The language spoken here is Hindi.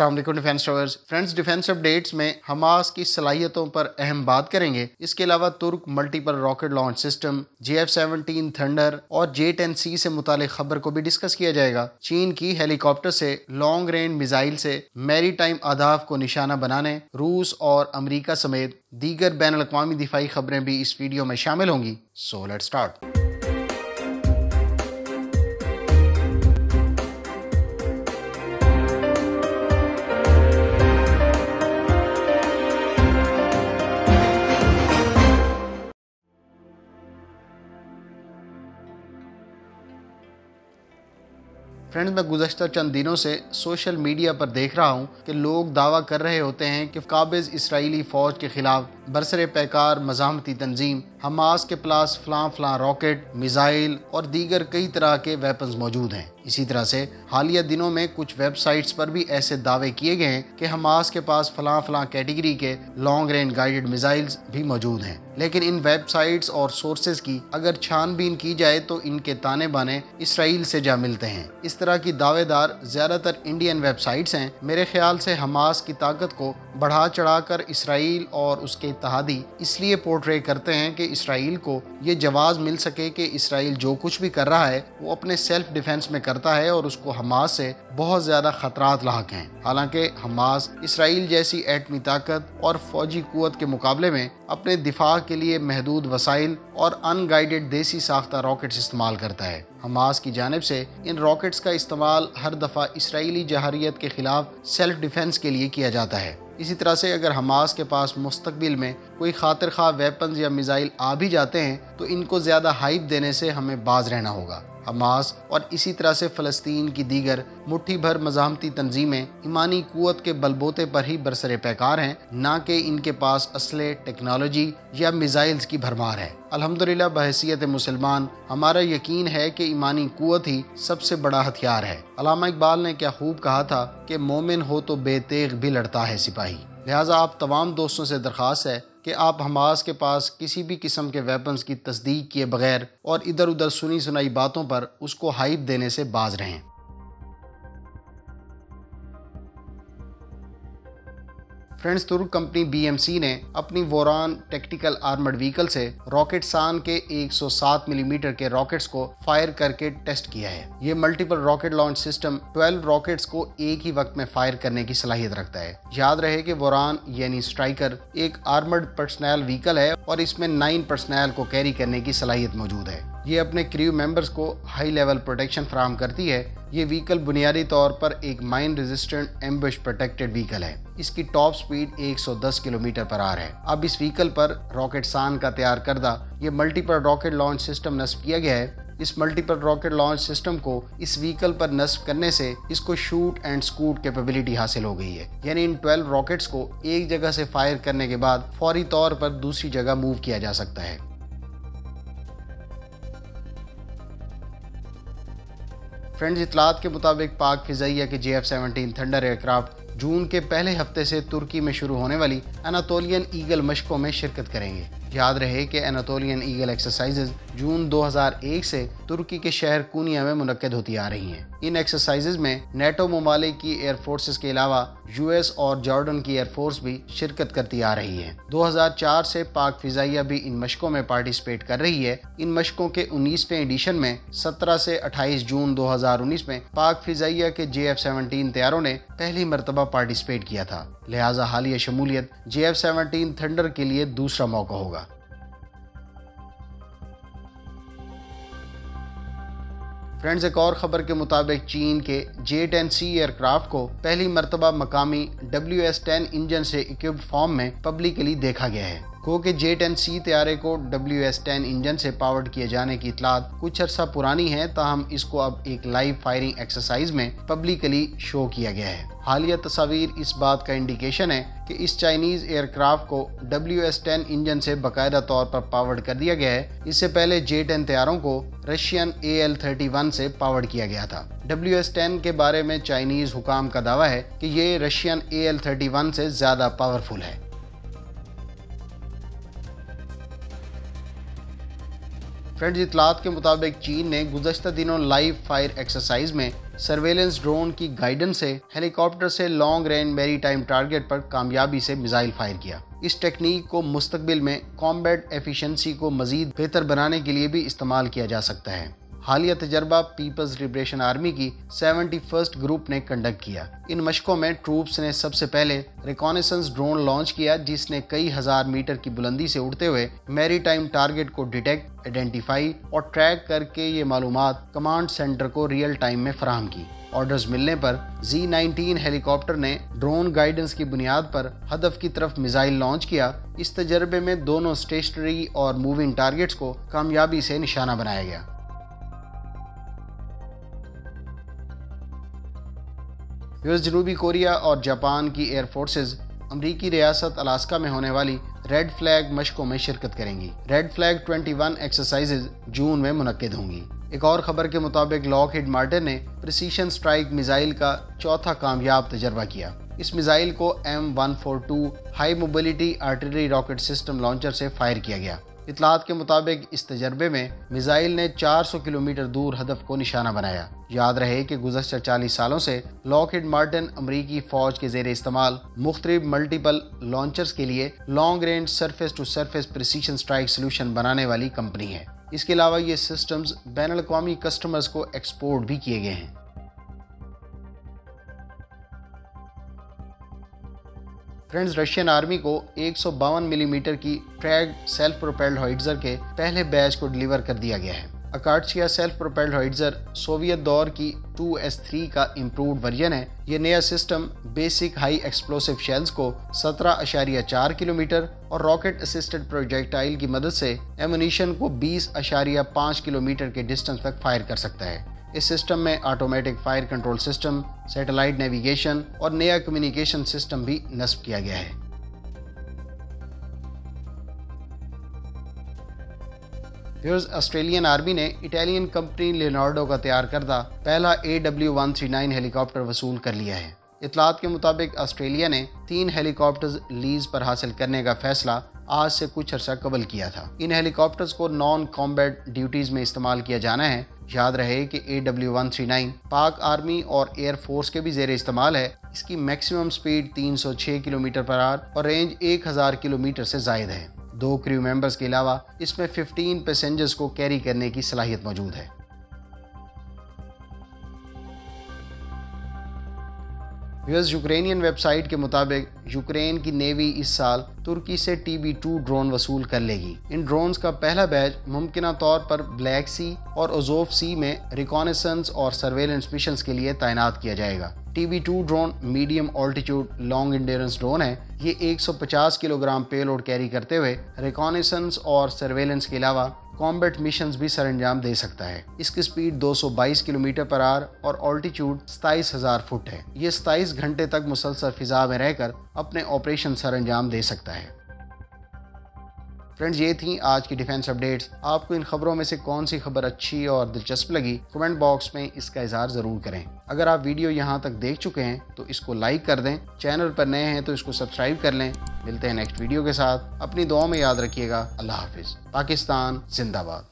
वालेकुम defence lovers friends defence updates में हमास की सलाहियतों पर अहम बात करेंगे। इसके अलावा तुर्क multiple rocket launch system J F seventeen thunder और जे टेन सी से मुतालिक खबर को भी डिस्कस किया जाएगा। चीन की हेलीकॉप्टर से लॉन्ग रेंज मिसाइल से मेरी टाइम अदाफ को निशाना बनाने, रूस और अमरीका समेत दीगर बैन अवी दिफाई खबरें भी इस वीडियो में शामिल होंगी। सो लेट स्टार्ट फ्रेंड्स मैं गुजशत चंद दिनों से सोशल मीडिया पर देख रहा हूँ कि लोग दावा कर रहे होते हैं कि काबिज इसराइली फ़ौज के ख़िलाफ़ बरसर पैकार, मजामती तंजीम, हमास के पास फ़लाँ फ़लाँ रॉकेट मिज़ाइल और दीगर कई तरह के वेपन्स मौजूद हैं। इसी तरह से हालिया दिनों में कुछ वेबसाइट्स पर भी ऐसे दावे किए गए हैं कि हमास के पास फलां फलां कैटेगरी के लॉन्ग रेंज गाइडेड मिसाइल्स भी मौजूद हैं। लेकिन इन वेबसाइट्स और सोर्सेज की अगर छानबीन की जाए तो इनके ताने बाने इसराइल से जा मिलते हैं। इस तरह की दावेदार ज़्यादातर इंडियन वेबसाइट्स हैं। मेरे ख्याल से हमास की ताकत को बढ़ा चढ़ाकर इसराइल और उसके इतिहादी इसलिए पोर्ट्रे करते हैं कि इसराइल को ये जवाब मिल सके कि इसराइल जो कुछ भी कर रहा है, वो अपने सेल्फ डिफेंस में करता है और उसको हमास से बहुत ज़्यादा ख़तरात लाक हैं। हालाँकि हमास इसराइल जैसी एटमी ताकत और फौजी कुत के मुकाबले में अपने दिफा के लिए महदूद वसाइल और अनगाइडेड देसी साख्ता रॉकेट्स इस्तेमाल करता है। हमास की जानब से इन रॉकेट्स का इस्तेमाल हर दफ़ा इसराइली जहारियत के ख़िलाफ़ सेल्फ डिफेंस के लिए किया जाता है। इसी तरह से अगर हमास के पास मुस्तबिल में कोई खातिर खा वेपन्स या मिज़ाइल आ भी जाते हैं तो इनको ज़्यादा हाइप देने से हमें बाज रहना होगा। हमास और इसी तरह से फ़लस्तीन की दीगर मुट्ठी भर मजामती तंजीमें ईमानी कुत के बलबोते पर ही बरसर पैकार हैं, ना कि इनके पास असले टेक्नोलॉजी या मिज़ाइल्स की भरमार है। अल्हम्दुलिल्लाह बहसीत मुसलमान, हमारा यकीन है कि ईमानी कुत ही सबसे बड़ा हथियार है। अलामा इकबाल ने क्या खूब कहा था कि मोमिन हो तो बेतेग भी लड़ता है सिपाही। लिहाजा आप तमाम दोस्तों से दरख्वास्त है कि आप हमास के पास किसी भी किस्म के वेपन्स की तस्दीक किए बगैर और इधर उधर सुनी सुनाई बातों पर उसको हाइप देने से बाज रहें। फ्रेंड्स, तुर्क कंपनी बीएमसी ने अपनी वोरान टेक्टिकल आर्मर्ड व्हीकल से रॉकेट सान के 107 मिलीमीटर mm के रॉकेट्स को फायर करके टेस्ट किया है। ये multiple rocket launch system 12 rockets को एक ही वक्त में फायर करने की सलाहियत रखता है। याद रहे कि वोरान, यानी स्ट्राइकर एक आर्मर्ड पर्सनैल व्हीकल है और इसमें नाइन पर्सनैल को कैरी करने की सलाहियत मौजूद है। ये अपने क्रू मेंबर्स को हाई लेवल प्रोटेक्शन फ्राहम करती है। ये व्हीकल बुनियादी तौर पर एक mine resistant ambush protected vehicle है। इसकी top speed 110 kilometre per hour है। अब इस व्हीकल पर रॉकेट सान का तैयार करदा, ये मल्टीपल रॉकेट लॉन्च सिस्टम नस्ब किया गया है। इस मल्टीपल रॉकेट लॉन्च सिस्टम को इस व्हीकल पर नस्ब करने से इसको शूट एंड स्कूट कैपेबिलिटी हासिल हो गई है। यानी इन 12 रॉकेट्स को एक जगह से फायर करने के बाद फौरी तौर पर दूसरी जगह मूव किया जा सकता है। फ्रेंड्स, इतलात के मुताबिक पाक फिजाइया के J F seventeen thunder aircraft जून के पहले हफ़्ते से तुर्की में शुरू होने वाली अनातोलियन ईगल मशकों में शिरकत करेंगे। याद रहे कि अनातोलियन ईगल एक्सरसाइजेज जून 2001 से तुर्की के शहर कूनिया में मुनद होती आ रही हैं। इन एक्सरसाइजेज में नेटो ममालिक की एयरफोर्सेज के अलावा यूएस और जॉर्डन की एयरफोर्स भी शिरकत करती आ रही है। 2004 से पाक फिजाइया भी इन मशकों में पार्टिसिपेट कर रही है। इन मशकों के 19वें एडिशन में 17 से 28 जून 2019 में पाक फिजाइया के जे एफ़ सेवनटीन तैयारों ने पहली मरतबा पार्टिसिपेट किया था। लिहाजा हालिया शमूलियत जे एफ़ सेवनटीन थंडर के लिए दूसरा मौका होगा। फ्रेंड्स, एक और खबर के मुताबिक चीन के जे टेन सी एयरक्राफ्ट को पहली मरतबा मकामी डब्ल्यू एस टेन इंजन से इक्विप्ड फॉर्म में पब्लिकली देखा गया है। को के जे टेन सी तैयारे को डब्ल्यू एस टेन इंजन से पावर्ड किए जाने की इतलात कुछ अर्सा पुरानी है ताहम इसको अब एक लाइव फायरिंग एक्सरसाइज में पब्लिकली शो किया गया है। हालिया तस्वीर इस बात का इंडिकेशन है कि इस चाइनीज़ एयरक्राफ्ट को डब्ल्यू एस टेन इंजन से बाकायदा तौर पर पावर्ड कर दिया गया है। इससे पहले जे टेन तैयारों को Russian A L thirty one से पावर्ड किया गया था। डब्ल्यू एस टेन के बारे में चाइनीज़ हुकाम का दावा है कि ये Russian A L thirty one से ज़्यादा पावरफुल है। फ्रेंड्स इतलात के मुताबिक चीन ने गुजशत दिनों लाइव फायर एक्सरसाइज में सर्वेलेंस ड्रोन की गाइडेंस से हेलीकॉप्टर से long range maritime target पर कामयाबी से मिसाइल फायर किया। इस टेक्निक को मुस्तबिल में कॉम्बैट एफिशिएंसी को मजीद बेहतर बनाने के लिए भी इस्तेमाल किया जा सकता है। हालिया तजर्बा पीपल्स लिब्रेशन आर्मी की सेवेंटी फ़र्स्ट ग्रुप ने कंडक्ट किया। इन मशकों में ट्रूप्स ने सबसे पहले रिकॉनेसेंस ड्रोन लॉन्च किया, जिसने कई हज़ार मीटर की बुलंदी से उड़ते हुए मैरी टाइम टारगेट को डिटेक्ट आइडेंटिफाई और ट्रैक करके ये मालूम कमांड सेंटर को रियल टाइम में फराहम की। ऑर्डर्स मिलने पर Z-19 हेलीकॉप्टर ने ड्रोन गाइडेंस की बुनियाद पर हदफ की तरफ़ मिसाइल लॉन्च किया। इस तजर्बे में दोनों स्टेशनरी और मूविंग टारगेट्स को कामयाबी से निशाना बनाया गया। यूएस जनूबी कोरिया और जापान की एयर फोर्सेज अमरीकी रियासत अलास्का में होने वाली रेड फ्लैग मशकों में शिरकत करेंगी। रेड फ्लैग 21 एक्सरसाइजेज जून में मुनद होंगी। एक और खबर के मुताबिक लॉक हिड मार्टिन ने प्रिसीशन स्ट्राइक मिसाइल का चौथा कामयाब तजर्बा किया। इस मिसाइल को M one four two high mobility artillery rocket system launcher से फायर किया गया। इतलात के मुताबिक इस तजर्बे में मिसाइल ने 400 किलोमीटर दूर हदफ को निशाना बनाया। याद रहे कि गुजशत 40 सालों से लॉकहिड मार्टिन अमरीकी फौज के जेर इस्तेमाल मुख्तलिफ़ मल्टीपल लॉन्चर्स के लिए long range surface to surface precision strike solution बनाने वाली कंपनी है। इसके अलावा ये सिस्टम्स बैन अवी कस्टमर्स को एक्सपोर्ट भी किए गए हैं। फ्रेंड्स रशियन आर्मी को एक सौ बावन मिलीमीटर की ट्रैग सेल्फ प्रोपेल्ड हॉइट्जर के पहले बैच को डिलीवर कर दिया गया है। अकार्चिया सेल्फ प्रोपेल्ड हॉइट्जर सोवियत दौर की 2S3 का इम्प्रूव वर्जन है। ये नया system basic high explosive shells को 17.4 किलोमीटर और रॉकेट असिस्टेड प्रोजेक्टाइल की मदद से एमुनिशन को 20.5 किलोमीटर के डिस्टेंस तक फायर कर सकता है। इस सिस्टम में automatic fire control system satellite navigation और नया कम्युनिकेशन सिस्टम भी नस्ब किया गया है। ऑस्ट्रेलियन आर्मी ने इटालियन कंपनी लियोनार्डो का तैयार करदा पहला A W one three nine helicopter वसूल कर लिया है। इतलात के मुताबिक ऑस्ट्रेलिया ने तीन हेलीकॉप्टर्स लीज पर हासिल करने का फैसला आज से कुछ अर्सा कबल किया था। इन हेलीकॉप्टर्स को नॉन कॉम्बैट ड्यूटीज़ में इस्तेमाल किया जाना है याद रहे कि A W one three nine Pak army और एयर फोर्स के भी जेर इस्तेमाल है। इसकी maximum speed 306 kilometre per hour और रेंज 1000 किलोमीटर से जायद है। दो क्रू मेंबर्स के अलावा इसमें 15 पैसेंजर्स को कैरी करने की सलाहियत मौजूद है। यूएस यूक्रेनियन वेबसाइट के मुताबिक यूक्रेन की नेवी इस साल तुर्की से टी बी टू ड्रोन वसूल कर लेगी। इन ड्रोन्स का पहला बैच मुमकिन तौर पर ब्लैक सी और ओजोफ सी में रिकॉनेसेंस और सर्वेलेंस मिशन के लिए तैनात किया जाएगा। T B two drone medium altitude long endurance drone है। ये 150 किलोग्राम पेलोड कैरी करते हुए रिकॉनेसेंस और सर्वेलेंस के अलावा कॉम्बैट मिशन भी सर अंजाम दे सकता है। इसकी स्पीड 222 किलोमीटर पर आर और ऑल्टीट्यूड सताईस हज़ार फुट है। ये सताईस घंटे तक मुसलसल फिजा में रहकर अपने ऑपरेशन सर अंजाम दे सकता है। फ्रेंड्स, ये थी आज की डिफेंस अपडेट्स आपको इन खबरों में से कौन सी खबर अच्छी और दिलचस्प लगी कमेंट बॉक्स में इसका इजहार ज़रूर करें। अगर आप वीडियो यहाँ तक देख चुके हैं तो इसको लाइक कर दें। चैनल पर नए हैं तो इसको सब्सक्राइब कर लें। मिलते हैं नेक्स्ट वीडियो के साथ। अपनी दुआ में याद रखिएगा। अल्लाह हाफिज़। पाकिस्तान, जिंदाबाद।